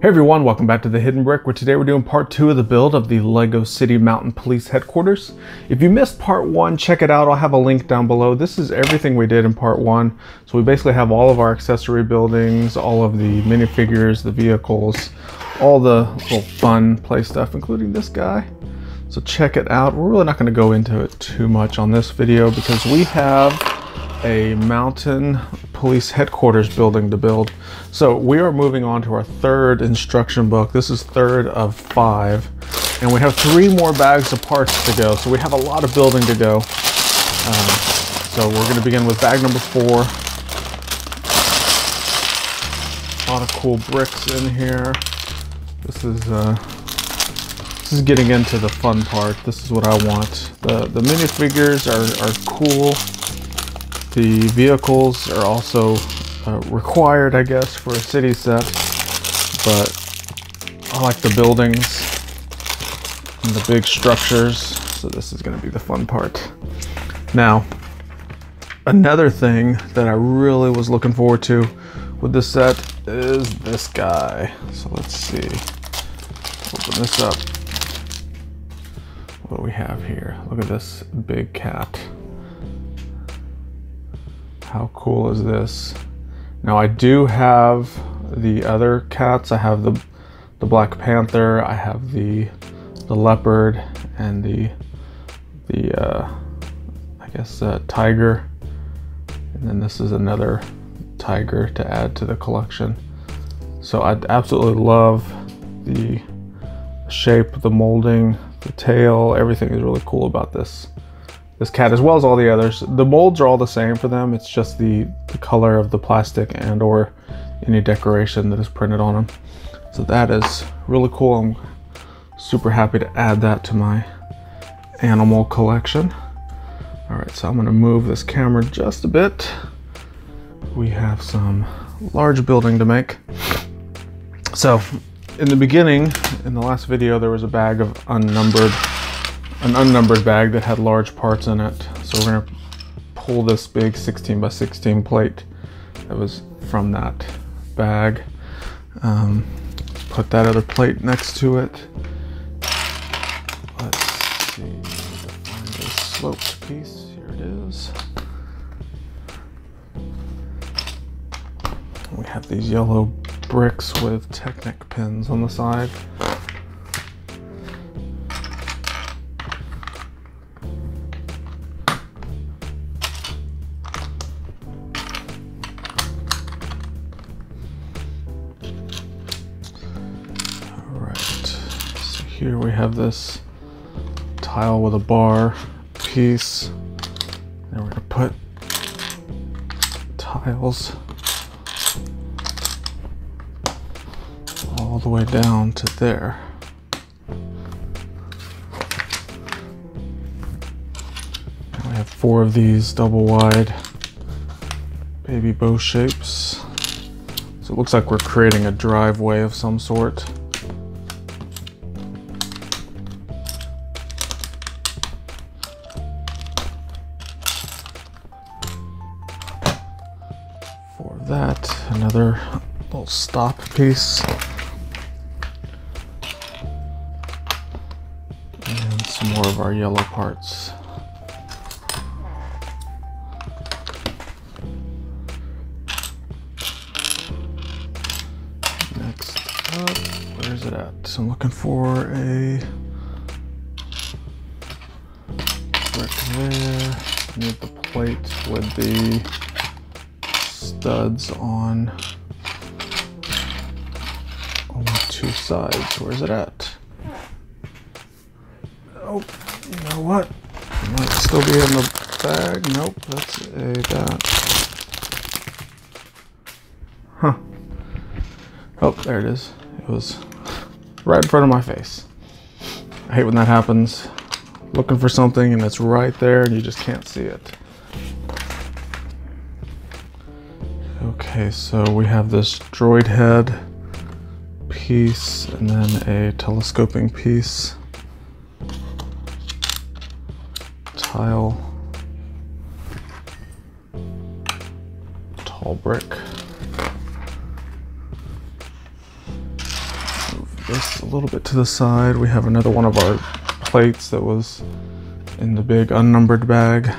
Hey everyone, welcome back to The Hidden Brick, where today we're doing part two of the build of the LEGO City Mountain Police Headquarters. If you missed part one, check it out. I'll have a link down below. This is everything we did in part one. So we basically have all of our accessory buildings, all of the minifigures, the vehicles, all the little fun play stuff, including this guy. So check it out. We're really not going to go into it too much on this video because we have a mountain police headquarters building to build. So we are moving on to our third instruction book. This is third of five. And we have three more bags of parts to go. So we have a lot of building to go. Um, so we're gonna begin with bag number four. A lot of cool bricks in here. This is uh, this is getting into the fun part. This is what I want. The the minifigures are, are cool. The vehicles are also uh, required, I guess, for a city set, but I like the buildings and the big structures, so this is going to be the fun part. Now, another thing that I really was looking forward to with this set is this guy. So let's see. Open this up. What do we have here? Look at this big cat. How cool is this? Now I do have the other cats. I have the the Black Panther. I have the the leopard and the the uh, I guess uh, tiger. And then this is another tiger to add to the collection. So I absolutely love the shape, the molding, the tail. Everything is really cool about this this cat as well as all the others. The molds are all the same for them. It's just the, the color of the plastic and or any decoration that is printed on them. So that is really cool. I'm super happy to add that to my animal collection. All right, so I'm gonna move this camera just a bit. We have some large building to make. So in the beginning, in the last video, there was a bag of unnumbered an unnumbered bag that had large parts in it. So we're gonna pull this big 16 by 16 plate that was from that bag. Um, put that other plate next to it. Let's see, find sloped piece. Here it is. We have these yellow bricks with Technic pins on the side. Have this tile with a bar piece. And we're gonna put tiles all the way down to there. And we have four of these double wide baby bow shapes. So it looks like we're creating a driveway of some sort. That. Another little stop piece. And some more of our yellow parts. Next up, where is it at? So I'm looking for a brick there. Need the plate with the studs on only two sides. Where's it at? Oh, you know what? It might still be in the bag. Nope, that's a that. Huh. Oh, there it is. It was right in front of my face. I hate when that happens. Looking for something and it's right there and you just can't see it. Okay, so we have this droid head piece and then a telescoping piece. Tile. Tall brick. Move this a little bit to the side. We have another one of our plates that was in the big unnumbered bag.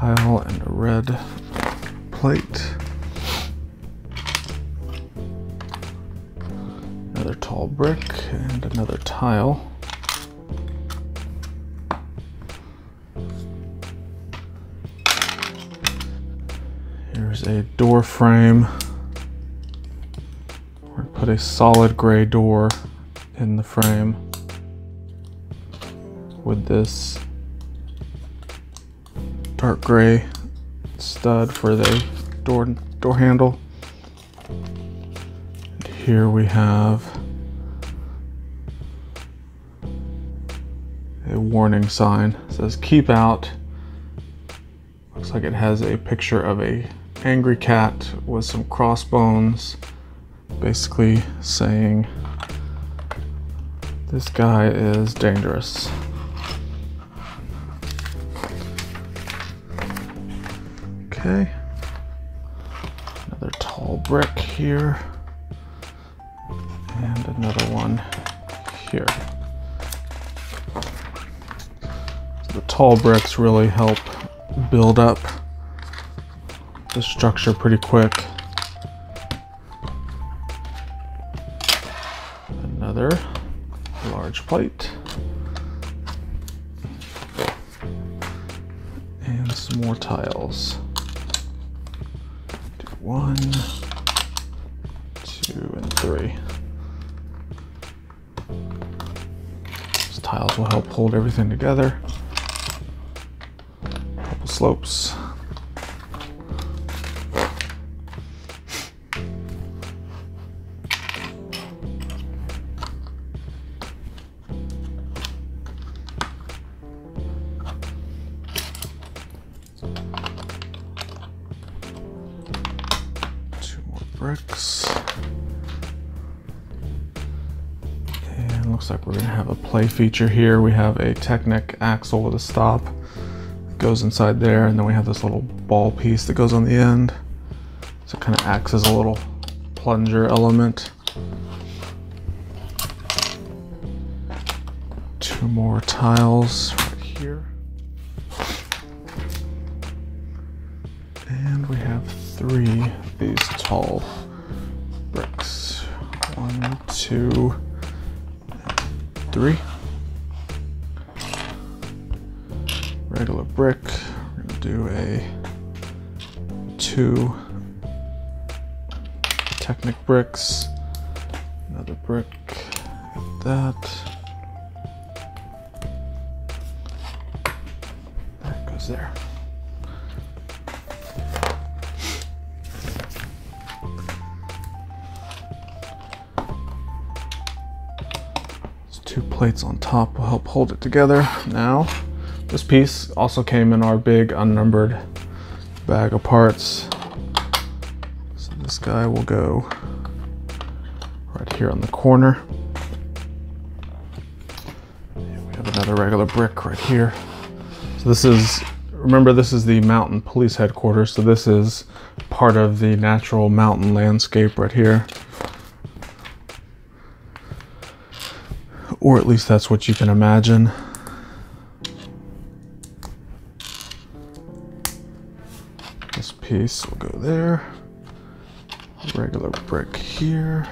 Tile and a red plate. Another tall brick and another tile. Here's a door frame. We're gonna put a solid gray door in the frame with this dark gray stud for the door door handle. And here we have a warning sign. It says keep out. Looks like it has a picture of a angry cat with some crossbones, basically saying this guy is dangerous. Okay. Another tall brick here. And another one here. So the tall bricks really help build up the structure pretty quick. Another large plate. Everything together. Couple slopes. Feature here. We have a Technic axle with a stop. It goes inside there, and then we have this little ball piece that goes on the end. So it kind of acts as a little plunger element. Two more tiles right here. And we have three of these tall bricks. One, two, three. Regular brick. We're gonna do a two Technic bricks. Another brick. Like that. Goes there. Two plates on top will help hold it together. Now, this piece also came in our big unnumbered bag of parts. So this guy will go right here on the corner. And we have another regular brick right here. So this is, remember this is the mountain police headquarters. So this is part of the natural mountain landscape right here. Or at least that's what you can imagine. Piece will go there. Regular brick here.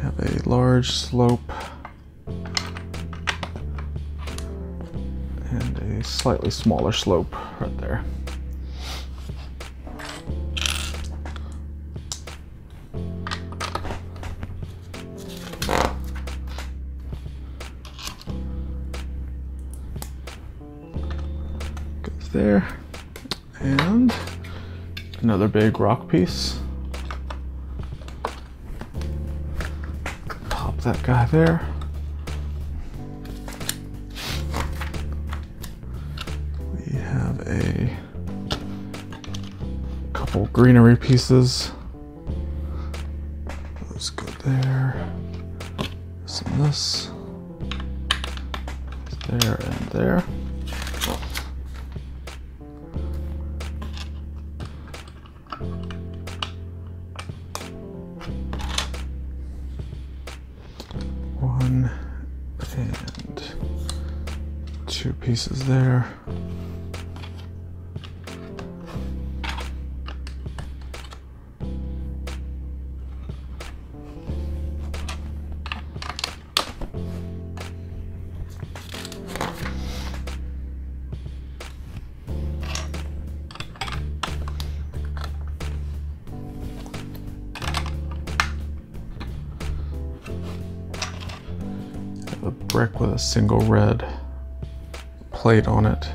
Have a large slope and a slightly smaller slope right there. There. And another big rock piece. Pop that guy there. We have a couple greenery pieces. Those go there. This and this. There and there. Pieces there. a brick with a single red plate on it.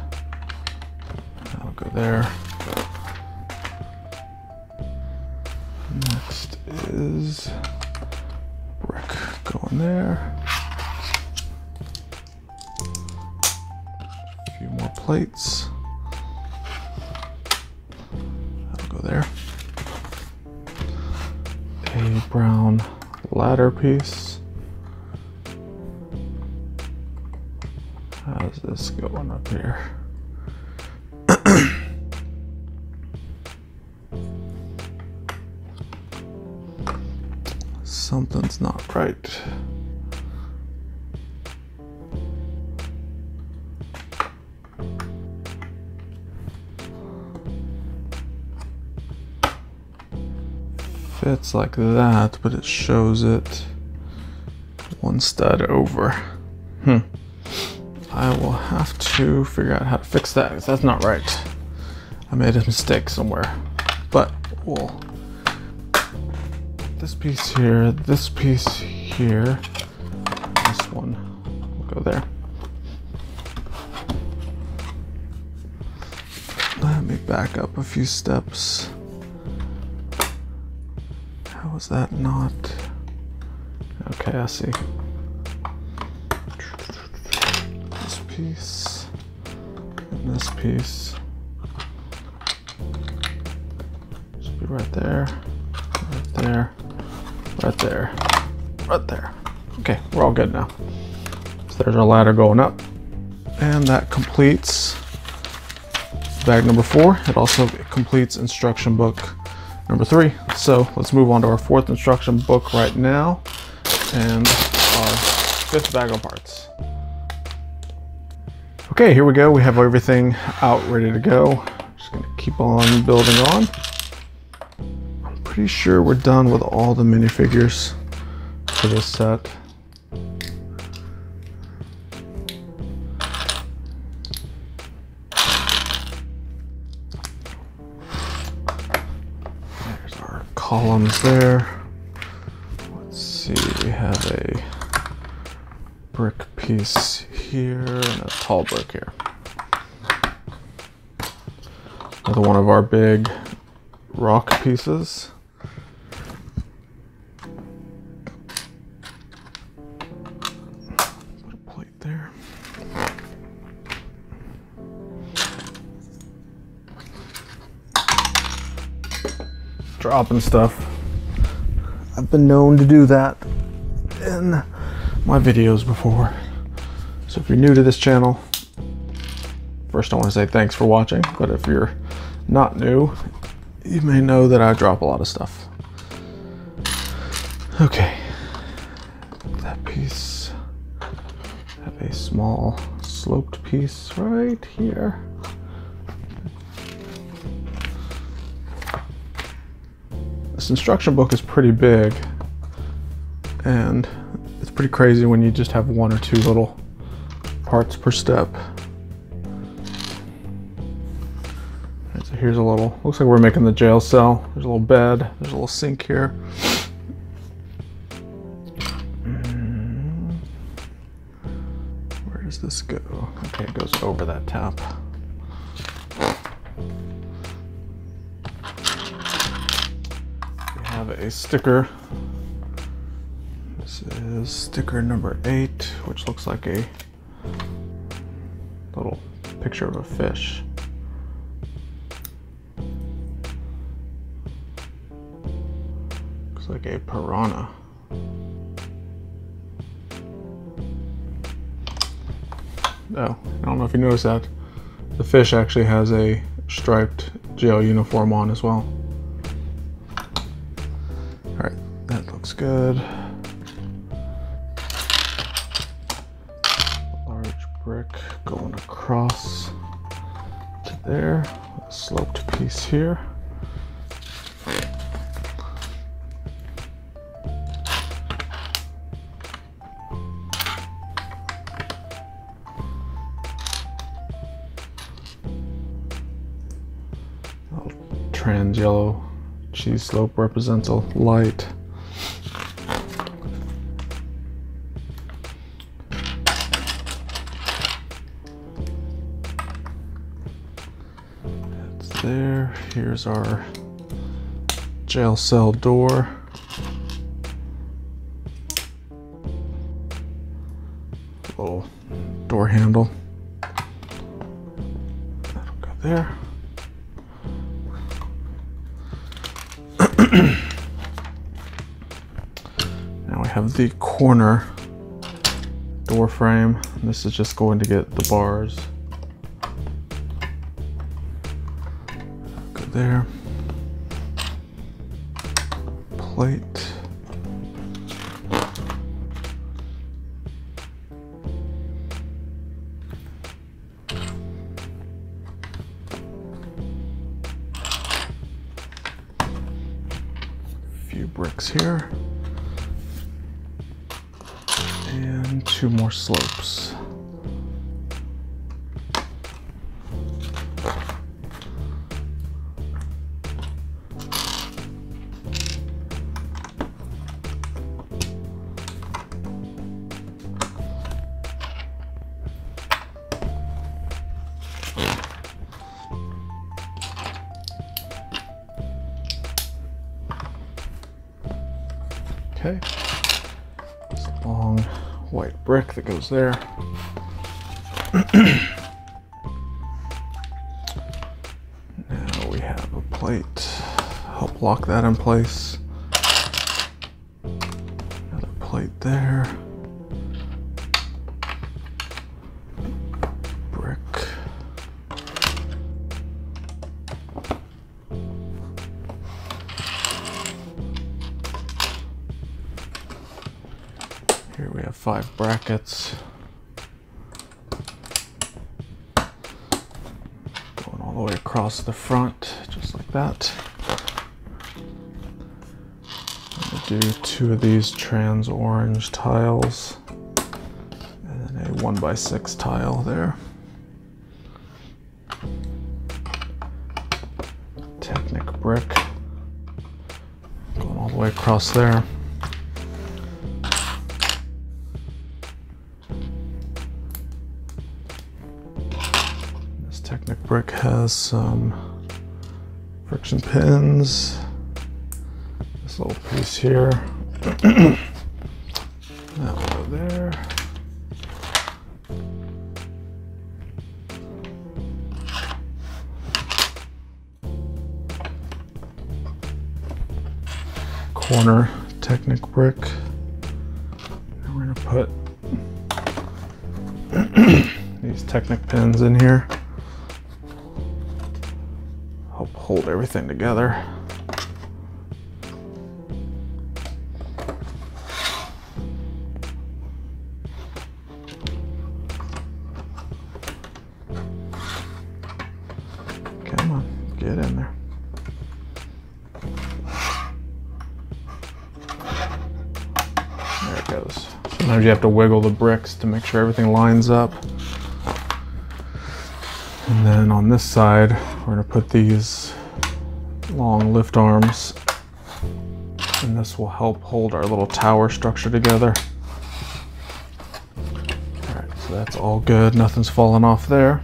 I'll go there. Next is brick going there. A few more plates. That'll go there. A brown ladder piece. How's this going up here? Something's not right. Fits like that, but it shows it one stud over. Hmm. I will have to figure out how to fix that because that's not right. I made a mistake somewhere. But we'll this piece here, this piece here, this one will go there. Let me back up a few steps. How is that not? Okay, I see. Piece and this piece should be right there, right there, right there, right there. Okay, we're all good now. So there's our ladder going up. And that completes bag number four. It also completes instruction book number three. So let's move on to our fourth instruction book right now and our fifth bag of parts. Okay, here we go. We have everything out ready to go. Just gonna keep on building on. I'm pretty sure we're done with all the minifigures for this set. There's our columns there. Let's see, we have a brick piece here and a tall brick here. Another one of our big rock pieces. Put a plate there. Dropping stuff. I've been known to do that in my videos before. So if you're new to this channel, first I want to say thanks for watching, but if you're not new, you may know that I drop a lot of stuff. Okay, that piece, have a small sloped piece right here. This instruction book is pretty big and it's pretty crazy when you just have one or two little parts per step. So here's a little, looks like we're making the jail cell. There's a little bed, there's a little sink here. Where does this go? Okay, it goes over that tap. We have a sticker. This is sticker number eight, which looks like a little picture of a fish. Looks like a piranha. Oh, I don't know if you noticed that. The fish actually has a striped jail uniform on as well. All right, that looks good. Across to there, a sloped piece here. trans yellow cheese slope represents a light. There. Here's our jail cell door. Little door handle. That'll go there. now we have the corner door frame. This is just going to get the bars. There. Plate. A few bricks here. And two more slopes. That goes there. now we have a plate. Help lock that in place. Five brackets. Going all the way across the front, just like that. Do two of these trans orange tiles. And then a one by six tile there. Technic brick. Going all the way across there. Brick has some friction pins. This little piece here. that go there. Corner Technic brick. And we're gonna put these Technic pins in here. Hold everything together. Come on, get in there. There it goes. Sometimes you have to wiggle the bricks to make sure everything lines up. And then on this side, we're gonna put these long lift arms. And this will help hold our little tower structure together. All right, so that's all good. Nothing's falling off there.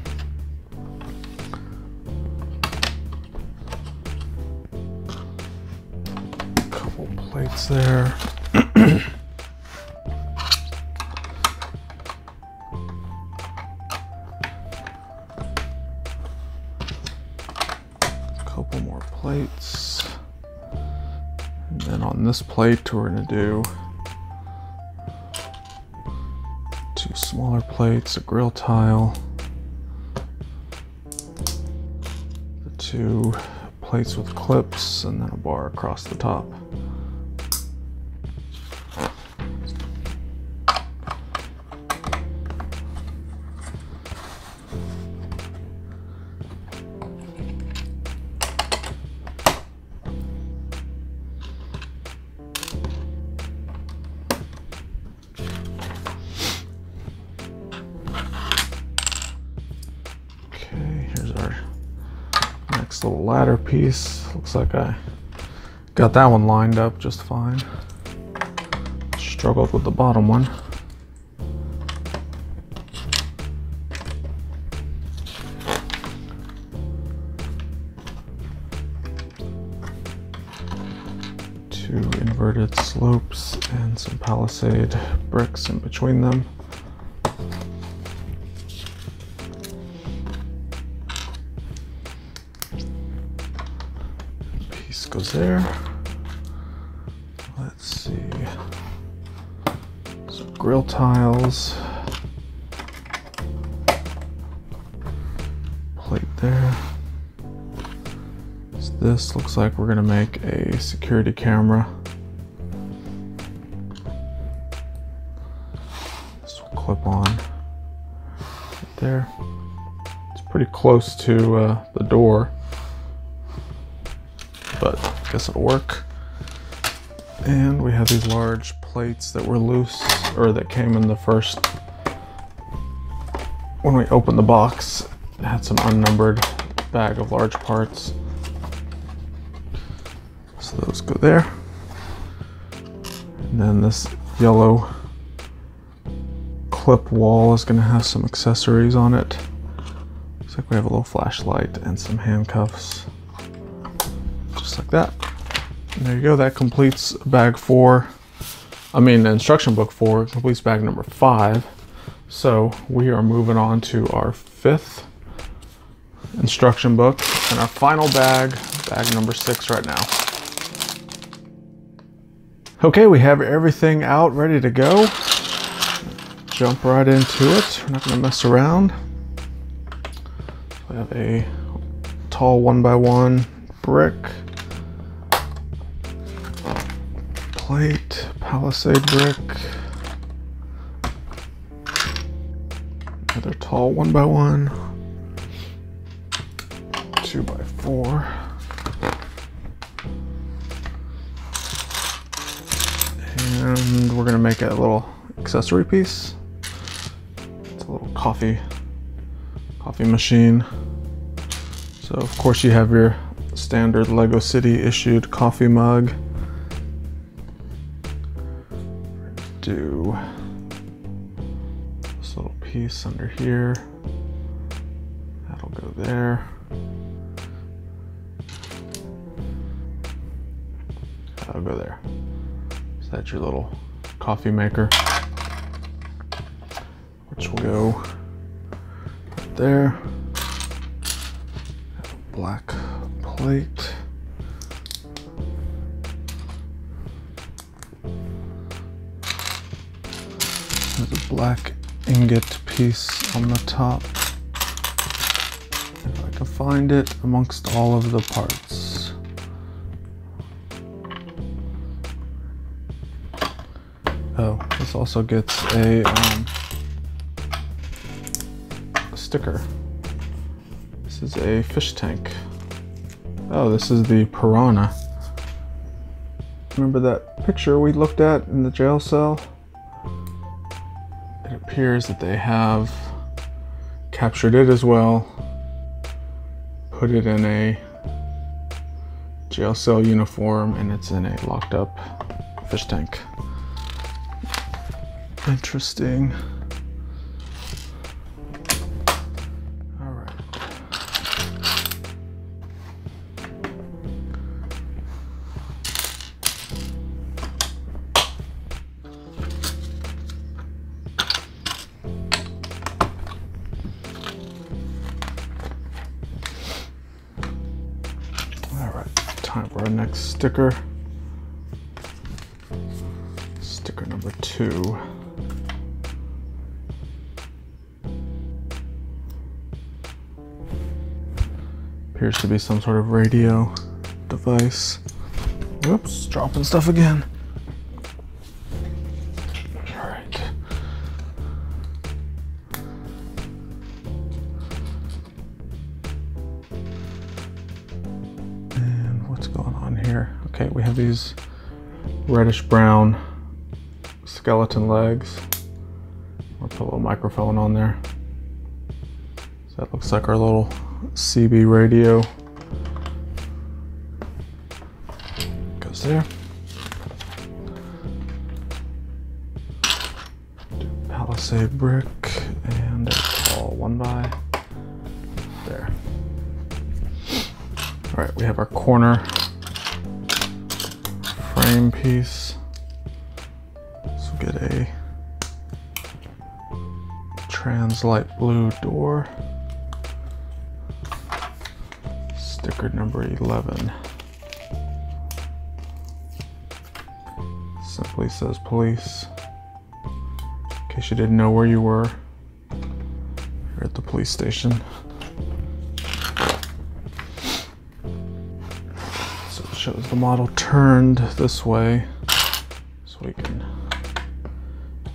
Plate, we're gonna do two smaller plates, a grill tile, the two plates with clips, and then a bar across the top. Looks like I got that one lined up just fine. Struggled with the bottom one. Two inverted slopes and some palisade bricks in between them. There. Let's see. Some grill tiles. Plate there. So this looks like we're gonna make a security camera. This will clip on right there. It's pretty close to uh, the door, but guess it'll work. And we have these large plates that were loose, or that came in the first, when we opened the box, it had some unnumbered bag of large parts. So those go there. And then this yellow clip wall is gonna have some accessories on it. Looks like we have a little flashlight and some handcuffs. Like that. And there you go, that completes bag four. I mean, the instruction book four completes bag number five. So we are moving on to our fifth instruction book and our final bag, bag number six right now. Okay, we have everything out ready to go. Jump right into it. We're not gonna mess around. We have a tall one by one brick, plate, palisade brick, another tall one by one, two by four. And we're gonna make a little accessory piece. It's a little coffee, coffee machine. So of course you have your standard Lego City issued coffee mug. Do this little piece under here. That'll go there. That'll go there. So that's your little coffee maker, which will go right there. Black plate. Black ingot piece on the top. If I can find it amongst all of the parts. Oh, this also gets a, um, a sticker. This is a fish tank. Oh, this is the piranha. Remember that picture we looked at in the jail cell? Appears that they have captured it as well, put it in a jail cell uniform, and it's in a locked up fish tank. Interesting. Sticker. Sticker number two. Appears to be some sort of radio device. Whoops, dropping stuff again. reddish brown skeleton legs. I'll put a little microphone on there. So that looks like our little CB radio. Goes there. Palisade brick and all one by there. All right, we have our corner frame piece. So get a trans light blue door. Sticker number 11. Simply says police. In case you didn't know where you were, you're at the police station. Shows the model turned this way so we can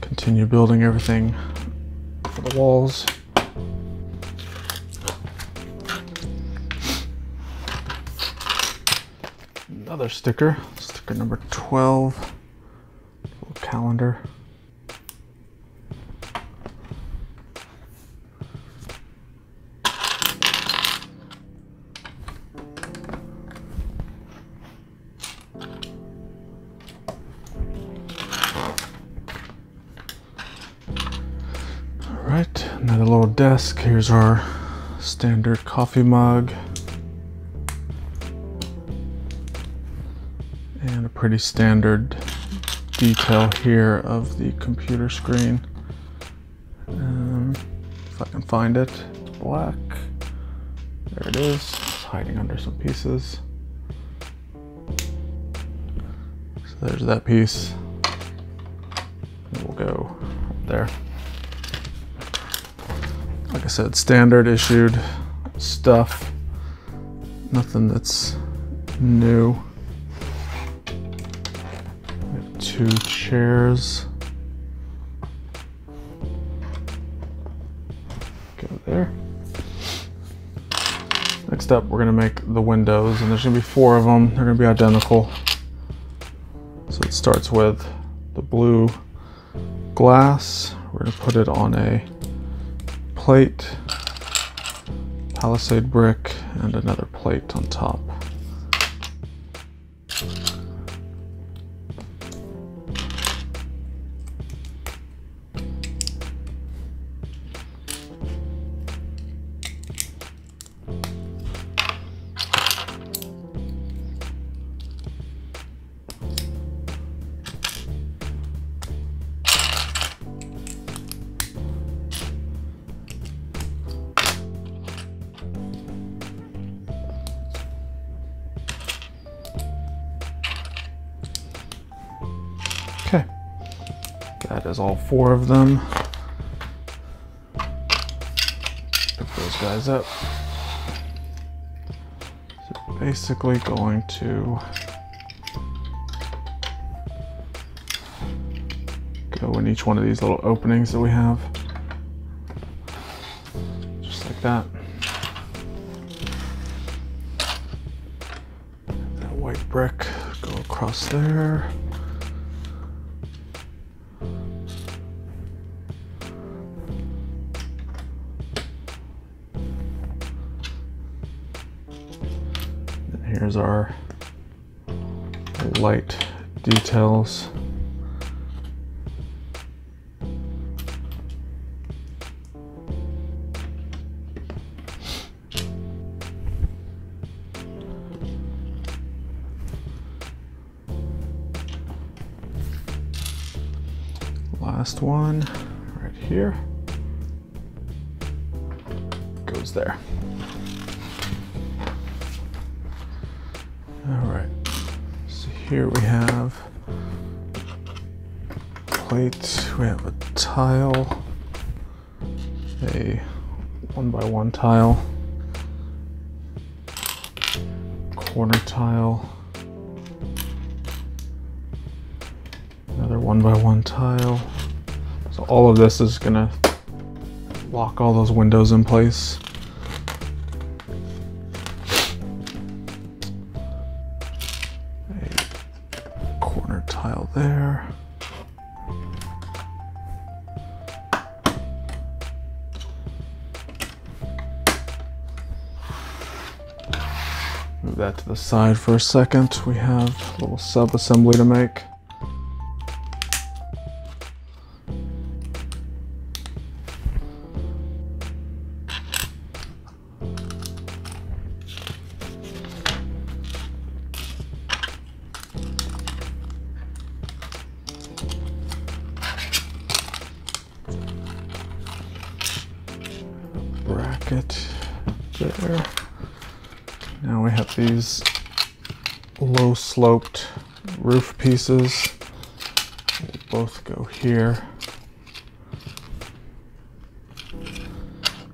continue building everything for the walls. Another sticker, sticker number 12, little calendar. Desk. Here's our standard coffee mug. And a pretty standard detail here of the computer screen. Um, if I can find it, black. There it is, it's hiding under some pieces. So there's that piece. We'll go there. Said, standard issued stuff. Nothing that's new. Two chairs. Go there. Next up, we're gonna make the windows, and there's gonna be four of them. They're gonna be identical. So it starts with the blue glass. We're gonna put it on a plate, palisade brick, and another plate on top. Four of them. Pick those guys up. So basically going to go in each one of these little openings that we have. Just like that. That white brick go across there. Details. Corner tile, another one by one tile. So all of this is gonna lock all those windows in place. That to the side for a second. We have a little sub-assembly to make. Pieces. We'll both go here.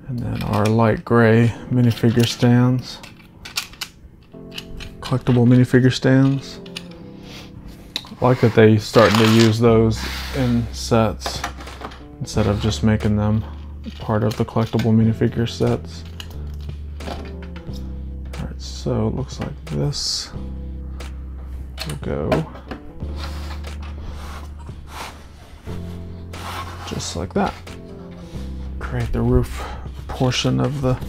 And then our light gray minifigure stands. Collectible minifigure stands. I like that they starting to use those in sets instead of just making them part of the collectible minifigure sets. Alright, so it looks like this will go just like that. Create the roof portion of the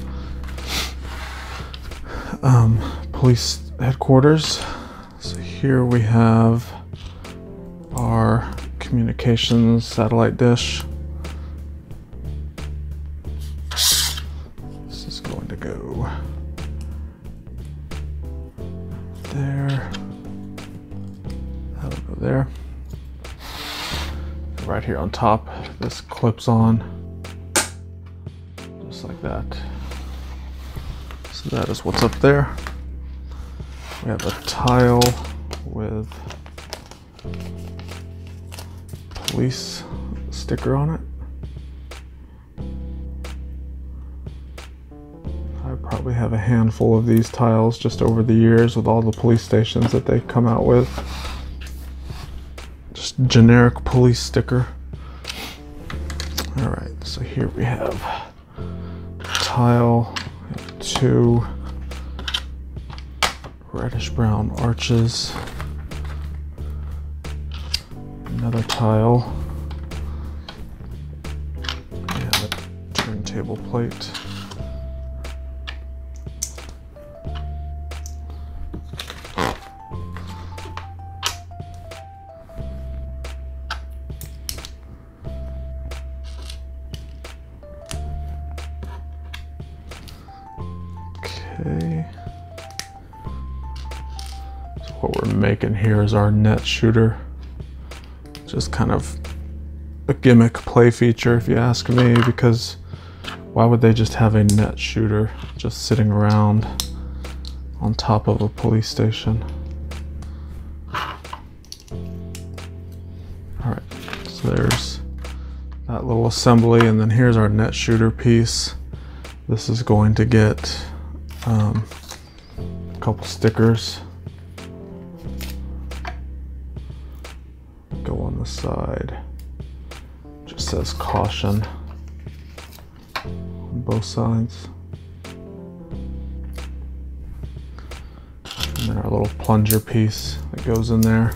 um, police headquarters. So here we have our communications satellite dish. Top, this clips on just like that. So that is what's up there. We have a tile with police sticker on it. I probably have a handful of these tiles just over the years with all the police stations that they come out with. Just generic police sticker. All right, so here we have tile, two reddish brown arches, another tile, and a turntable plate. We're here is our net shooter. Just kind of a gimmick play feature if you ask me because why would they just have a net shooter just sitting around on top of a police station? Alright, so there's that little assembly and then here's our net shooter piece. This is going to get um, a couple stickers. The side. Just says caution on both sides. And then our little plunger piece that goes in there.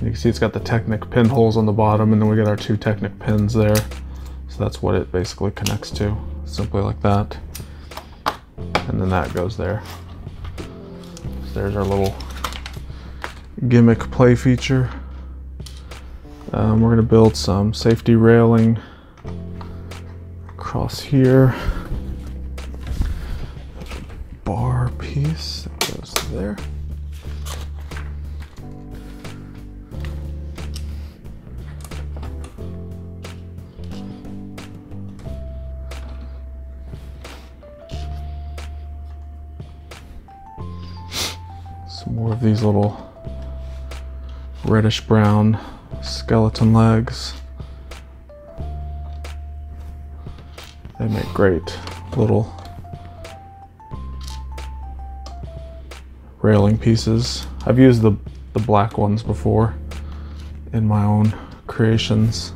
You can see it's got the Technic pinholes on the bottom and then we got our two Technic pins there. So that's what it basically connects to, simply like that. And then that goes there. So there's our little gimmick play feature. Um, we're gonna build some safety railing across here. Bar piece that goes there. Some more of these little reddish brown skeleton legs. They make great little railing pieces. I've used the, the black ones before in my own creations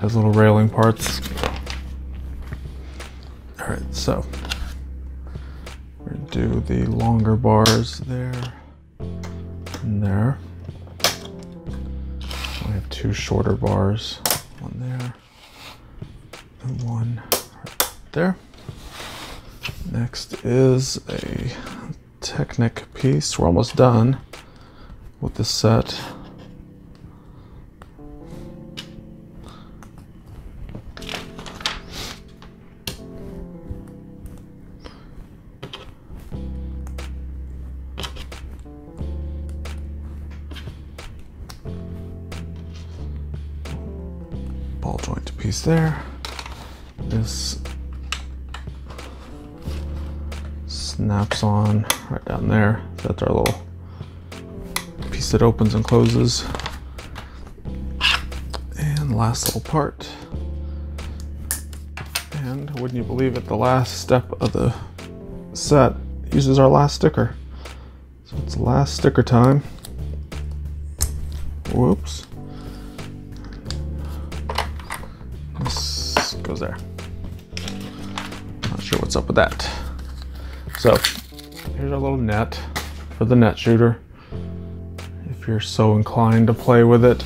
as little railing parts. All right, so we're gonna do the longer bars there and there. Two shorter bars, one there and one right there. Next is a Technic piece. We're almost done with this set. There. This snaps on right down there. That's our little piece that opens and closes. And last little part. And wouldn't you believe it, the last step of the set uses our last sticker. So it's last sticker time. Whoops. Goes there. Not sure what's up with that. So here's our little net for the net shooter. If you're so inclined to play with it,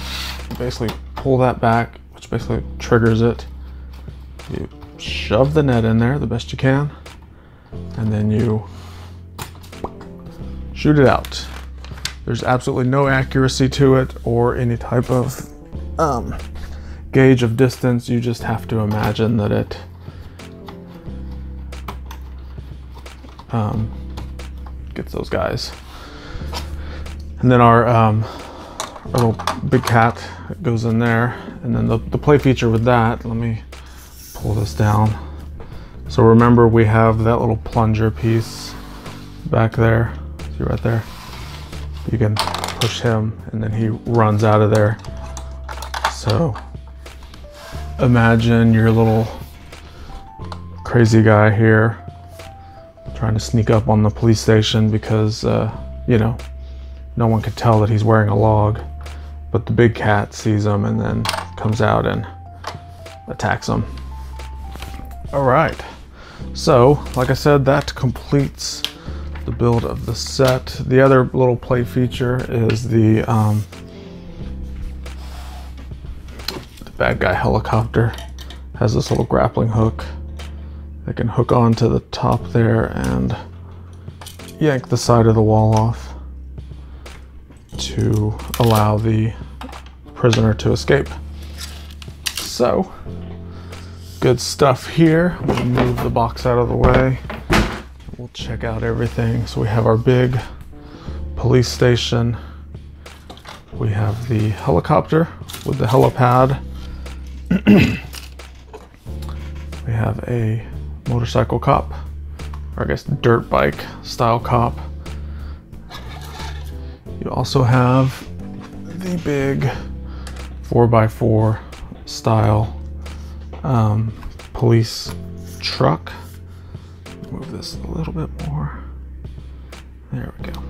basically pull that back, which basically triggers it. You shove the net in there the best you can, and then you shoot it out. There's absolutely no accuracy to it or any type of um, gauge of distance. You just have to imagine that it um, gets those guys. And then our, um, our little big cat goes in there. And then the, the play feature with that, let me pull this down. So remember we have that little plunger piece back there. See right there? You can push him and then he runs out of there. So imagine your little crazy guy here trying to sneak up on the police station because, uh, you know, no one could tell that he's wearing a log. But the big cat sees him and then comes out and attacks him. All right. So, like I said, that completes the build of the set. The other little play feature is the, um, bad guy helicopter. Has this little grappling hook I can hook onto the top there and yank the side of the wall off to allow the prisoner to escape. So, good stuff here. We'll move the box out of the way. We'll check out everything. So we have our big police station. We have the helicopter with the helipad. we have a motorcycle cop, or I guess dirt bike style cop. You also have the big 4x4 style um, police truck. Move this a little bit more. There we go.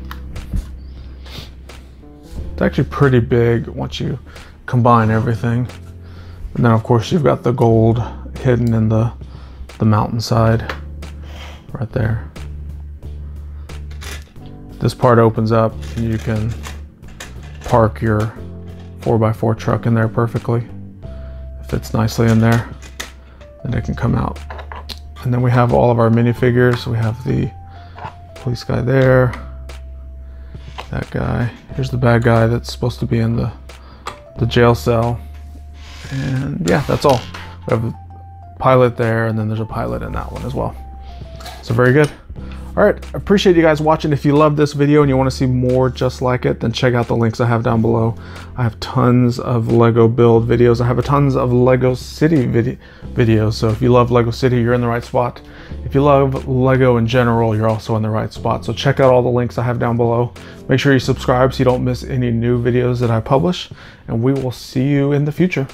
It's actually pretty big once you combine everything. And then of course you've got the gold hidden in the the mountainside right there. This part opens up and you can park your 4x4 truck in there perfectly. It fits nicely in there. and it can come out. And then we have all of our minifigures. We have the police guy there. That guy. Here's the bad guy that's supposed to be in the the jail cell. And yeah, that's all. We have a pilot there, and then there's a pilot in that one as well. So very good. All right, I appreciate you guys watching. If you love this video and you want to see more just like it, then check out the links I have down below. I have tons of Lego build videos. I have a tons of Lego City vid videos. So if you love Lego City, you're in the right spot. If you love Lego in general, you're also in the right spot. So check out all the links I have down below. Make sure you subscribe so you don't miss any new videos that I publish. And we will see you in the future.